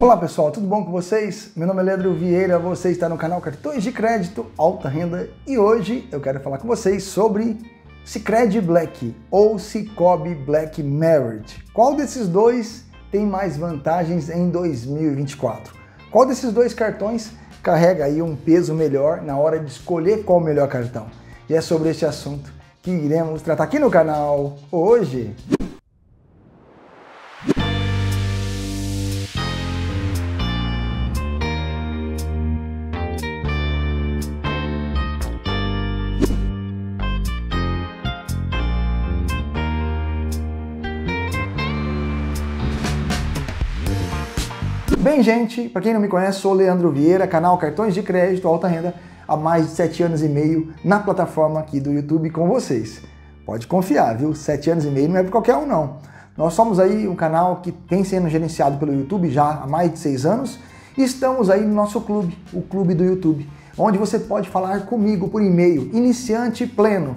Olá pessoal, tudo bom com vocês? Meu nome é Leandro Vieira, você está no canal Cartões de Crédito Alta Renda e hoje eu quero falar com vocês sobre Cicred Black ou Cicobi Black Merit. Qual desses dois tem mais vantagens em 2024? Qual desses dois cartões carrega aí um peso melhor na hora de escolher qual o melhor cartão? E é sobre este assunto que iremos tratar aqui no canal hoje. Bem, gente, para quem não me conhece, sou Leandro Vieira, canal Cartões de Crédito Alta Renda, há mais de sete anos e meio na plataforma aqui do YouTube com vocês. Pode confiar, viu? Sete anos e meio não é para qualquer um, não. Nós somos aí um canal que vem sendo gerenciado pelo YouTube já há mais de seis anos e estamos aí no nosso clube, o Clube do YouTube, onde você pode falar comigo por e-mail, iniciante pleno,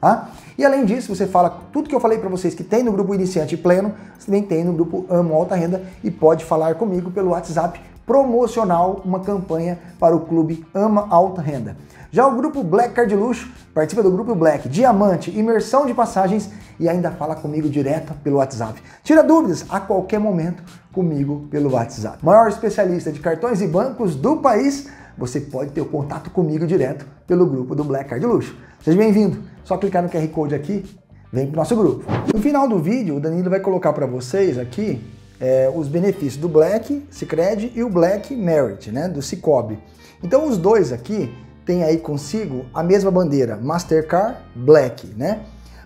Tá? E além disso, você fala tudo que eu falei para vocês que tem no grupo Iniciante Pleno, você também tem no grupo Amo Alta Renda e pode falar comigo pelo WhatsApp promocional, uma campanha para o clube Ama Alta Renda. Já o grupo Black Card Luxo participa do grupo Black Diamante, imersão de passagens e ainda fala comigo direto pelo WhatsApp. Tira dúvidas a qualquer momento comigo pelo WhatsApp. Maior especialista de cartões e bancos do país, você pode ter o contato comigo direto pelo grupo do Black Card Luxo. Seja bem-vindo. Só clicar no QR Code aqui, vem para o nosso grupo. No final do vídeo, o Danilo vai colocar para vocês aqui é, os benefícios do Black Cicred e o Black Merit, né, do Cicobi. Então os dois aqui têm aí consigo a mesma bandeira, Mastercard Black, né?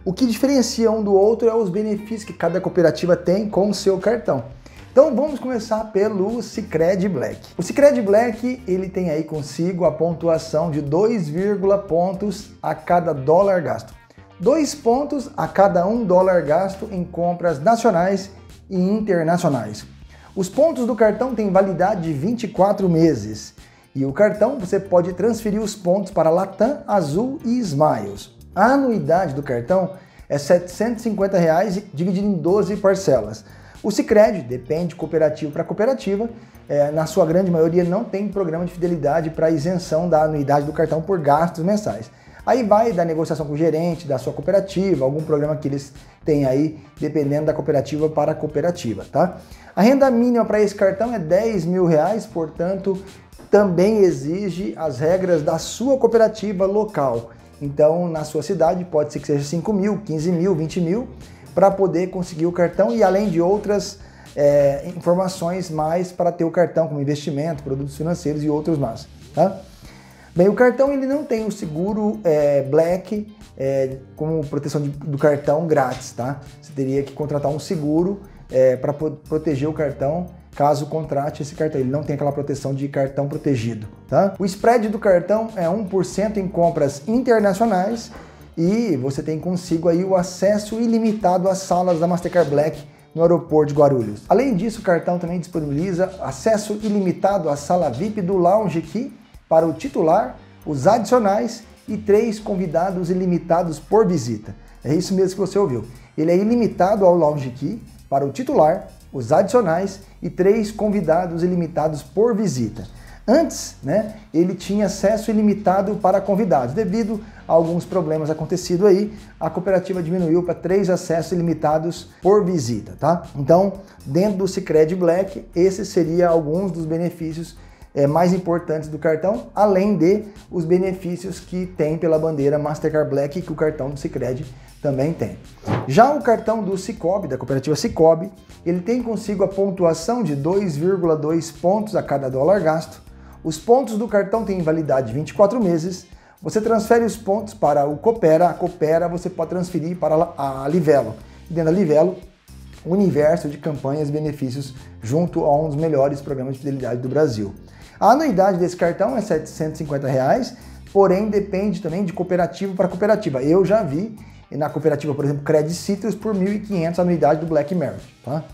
O que diferencia um do outro é os benefícios que cada cooperativa tem com o seu cartão. Então vamos começar pelo Cicred Black. O Cicred Black ele tem aí consigo a pontuação de 2, pontos a cada dólar gasto. 2 pontos a cada 1 um dólar gasto em compras nacionais e internacionais. Os pontos do cartão têm validade de 24 meses e o cartão você pode transferir os pontos para Latam, Azul e Smiles. A anuidade do cartão é 750 reais, dividido em 12 parcelas. O Sicredi depende cooperativa para cooperativa. É, na sua grande maioria não tem programa de fidelidade para isenção da anuidade do cartão por gastos mensais. Aí vai da negociação com o gerente da sua cooperativa, algum programa que eles têm aí, dependendo da cooperativa para cooperativa, tá? A renda mínima para esse cartão é 10 mil reais, portanto, também exige as regras da sua cooperativa local. Então, na sua cidade, pode ser que seja 5 mil, 15 mil, 20 mil, para poder conseguir o cartão e além de outras é, informações mais para ter o cartão, como investimento, produtos financeiros e outros mais, tá? Bem, o cartão ele não tem o seguro é, Black é, como proteção de, do cartão grátis, tá? Você teria que contratar um seguro é, para proteger o cartão caso contrate esse cartão. Ele não tem aquela proteção de cartão protegido, tá? O spread do cartão é 1% em compras internacionais e você tem consigo aí o acesso ilimitado às salas da Mastercard Black no aeroporto de Guarulhos. Além disso, o cartão também disponibiliza acesso ilimitado à sala VIP do Lounge Key para o titular, os adicionais e três convidados ilimitados por visita. É isso mesmo que você ouviu. Ele é ilimitado ao Lounge Key para o titular, os adicionais e três convidados ilimitados por visita. Antes, né, ele tinha acesso ilimitado para convidados. Devido a alguns problemas acontecidos aí, a cooperativa diminuiu para três acessos ilimitados por visita, tá? Então, dentro do Sicredi Black, esses seriam alguns dos benefícios é, mais importantes do cartão, além de os benefícios que tem pela bandeira Mastercard Black que o cartão do Sicredi também tem. Já o cartão do Cicobi, da cooperativa Cicobi, ele tem consigo a pontuação de 2,2 pontos a cada dólar gasto. Os pontos do cartão têm validade de 24 meses. Você transfere os pontos para o Coopera, a Coopera você pode transferir para a Livelo. Dentro da Livelo, universo de campanhas e benefícios junto a um dos melhores programas de fidelidade do Brasil. A anuidade desse cartão é 750 reais, porém depende também de cooperativa para cooperativa. Eu já vi na cooperativa, por exemplo, Credit Citrus por 1.500 anuidade do Black Merit, tá?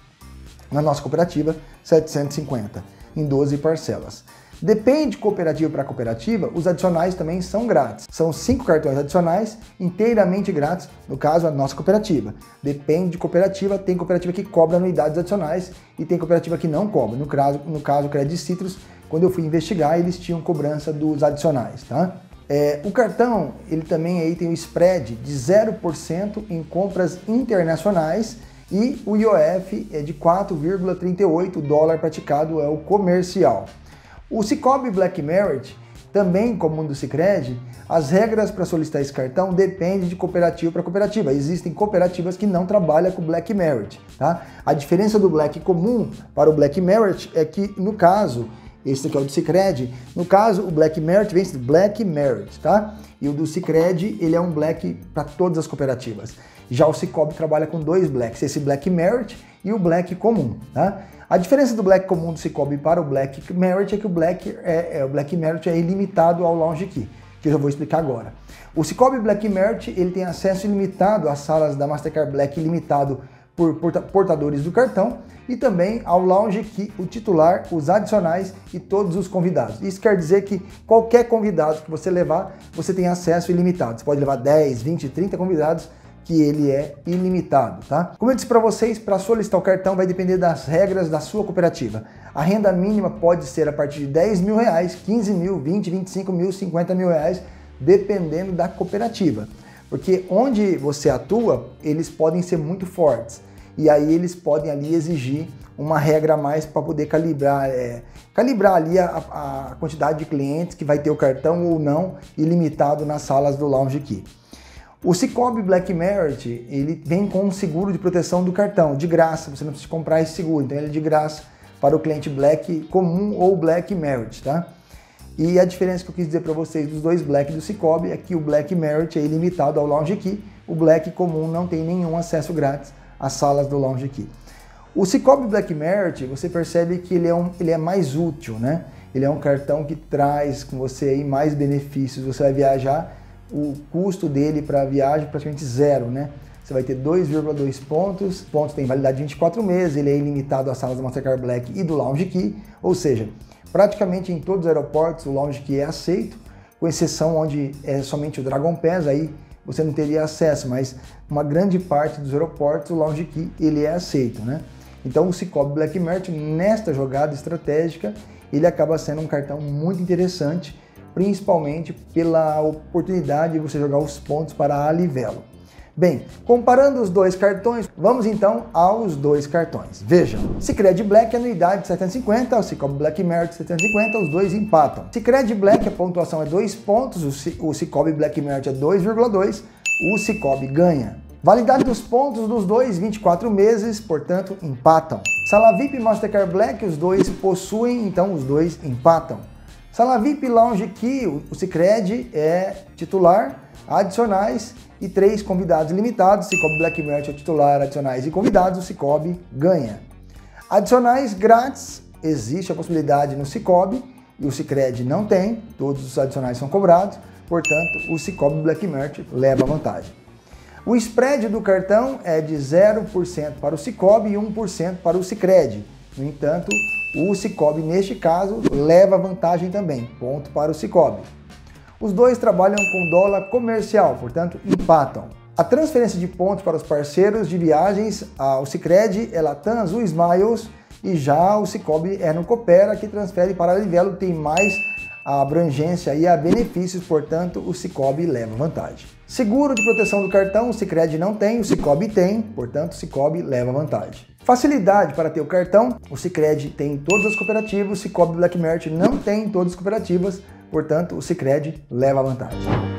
Na nossa cooperativa, 750 em 12 parcelas. Depende de cooperativa para cooperativa, os adicionais também são grátis. São cinco cartões adicionais inteiramente grátis, no caso a nossa cooperativa. Depende de cooperativa, tem cooperativa que cobra anuidades adicionais e tem cooperativa que não cobra. No caso, no caso Credit Citrus, quando eu fui investigar, eles tinham cobrança dos adicionais, tá? É, o cartão, ele também aí tem o spread de 0% em compras internacionais e o IOF é de 4,38 dólar praticado é o comercial. O Cicobi Black Merit, também comum do Cicred, as regras para solicitar esse cartão dependem de cooperativa para cooperativa. Existem cooperativas que não trabalham com Black Merit. Tá? A diferença do Black comum para o Black Merit é que, no caso, esse aqui é o do Cicred, no caso, o Black Merit vem do Black Merit, tá? E o do Cicred, ele é um Black para todas as cooperativas. Já o Cicobi trabalha com dois Blacks, esse Black Merit e o Black comum, tá? A diferença do Black comum do Cicobi para o Black Merit é que o Black, é, é, o Black Merit é ilimitado ao Lounge Key, que eu já vou explicar agora. O Cicobi Black Merit ele tem acesso ilimitado às salas da Mastercard Black limitado por portadores do cartão e também ao Lounge Key, o titular, os adicionais e todos os convidados. Isso quer dizer que qualquer convidado que você levar, você tem acesso ilimitado. Você pode levar 10, 20, 30 convidados que ele é ilimitado, tá? Como eu disse para vocês, para solicitar o cartão vai depender das regras da sua cooperativa. A renda mínima pode ser a partir de 10 mil reais, 15 mil, 20, 25 mil, 50 mil reais, dependendo da cooperativa. Porque onde você atua, eles podem ser muito fortes. E aí eles podem ali exigir uma regra a mais para poder calibrar, é, calibrar ali a, a, quantidade de clientes que vai ter o cartão ou não ilimitado nas salas do Lounge Key. O Cicobi Black Merit, ele vem com um seguro de proteção do cartão, de graça, você não precisa comprar esse seguro, então ele é de graça para o cliente Black comum ou Black Merit, tá? E a diferença que eu quis dizer para vocês dos dois Black do Cicobi é que o Black Merit é ilimitado ao Lounge Key, o Black comum não tem nenhum acesso grátis às salas do Lounge Key. O Cicobi Black Merit, você percebe que ele é, um, ele é mais útil, né? Ele é um cartão que traz com você aí mais benefícios, você vai viajar o custo dele para a viagem praticamente zero, né? Você vai ter 2,2 pontos, pontos têm validade de 24 meses, ele é ilimitado às salas da Mastercard Black e do Lounge Key, ou seja, praticamente em todos os aeroportos o Lounge Key é aceito, com exceção onde é somente o Dragon Pass, aí você não teria acesso, mas uma grande parte dos aeroportos o Lounge Key ele é aceito, né? Então o Cicobi Black Merit nesta jogada estratégica, ele acaba sendo um cartão muito interessante principalmente pela oportunidade de você jogar os pontos para a Livelo. Bem, comparando os dois cartões, vamos então aos dois cartões. Vejam, Cicred Black anuidade 750, o Cicobi Black Merit 750, os dois empatam. Cicred Black a pontuação é 2 pontos, o Cicobi Black Merit é 2,2, o Cicobi ganha. Validade dos pontos dos dois, 24 meses, portanto, empatam. Sala VIP e Mastercard Black, os dois possuem, então os dois empatam. Sala VIP Lounge Key, o Cicred é titular, adicionais e três convidados limitados. Cicobi Black Merch é titular, adicionais e convidados. O Cicobi ganha. Adicionais grátis, existe a possibilidade no Cicobi e o Cicred não tem, todos os adicionais são cobrados, portanto o Cicobi Black Merch leva vantagem. O spread do cartão é de 0% para o Cicobi e 1% para o Cicred. No entanto, o Cicobi, neste caso, leva vantagem também, ponto para o Cicobi. Os dois trabalham com dólar comercial, portanto, empatam. A transferência de pontos para os parceiros de viagens, o Cicred é Latam Azul Smiles e já o Cicobi é no Coopera, que transfere para Livelo, tem mais a abrangência e a benefícios, portanto, o Cicobi leva vantagem. Seguro de proteção do cartão, o Cicred não tem, o Cicobi tem, portanto, o Cicobi leva vantagem. Facilidade para ter o cartão, o Cicred tem em todas as cooperativas, o Cicobi Black não tem em todas as cooperativas, portanto, o Cicred leva vantagem.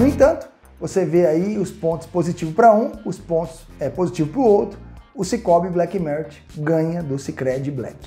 No entanto, você vê aí os pontos positivos para um, os pontos é, positivos para o outro. O Cicobi Black Merit ganha do Cicred Black.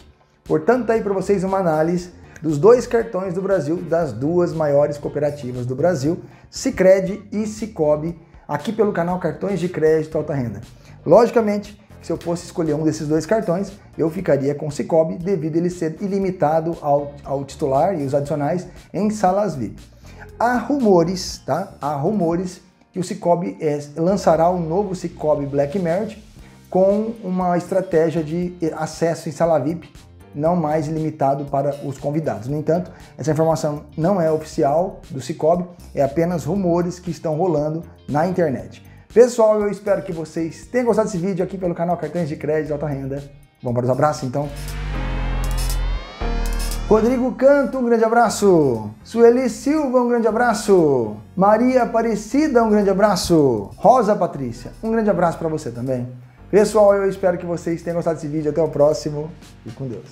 Portanto, tá aí para vocês uma análise dos dois cartões do Brasil, das duas maiores cooperativas do Brasil, Sicredi e Cicobi, aqui pelo canal Cartões de Crédito Alta Renda. Logicamente, se eu fosse escolher um desses dois cartões, eu ficaria com o Cicobi devido ele ser ilimitado ao, ao titular e os adicionais em salas VIP. Há rumores, tá? Há rumores que o Cicobi é, lançará um novo Cicobi Black Merit com uma estratégia de acesso em sala VIP não mais limitado para os convidados. No entanto, essa informação não é oficial do Cicobi, é apenas rumores que estão rolando na internet. Pessoal, eu espero que vocês tenham gostado desse vídeo aqui pelo canal Cartões de Crédito Alta Renda. Vamos para os abraços então? Rodrigo Canto, um grande abraço. Sueli Silva, um grande abraço. Maria Aparecida, um grande abraço. Rosa Patrícia, um grande abraço para você também. Pessoal, eu espero que vocês tenham gostado desse vídeo. Até o próximo e com Deus.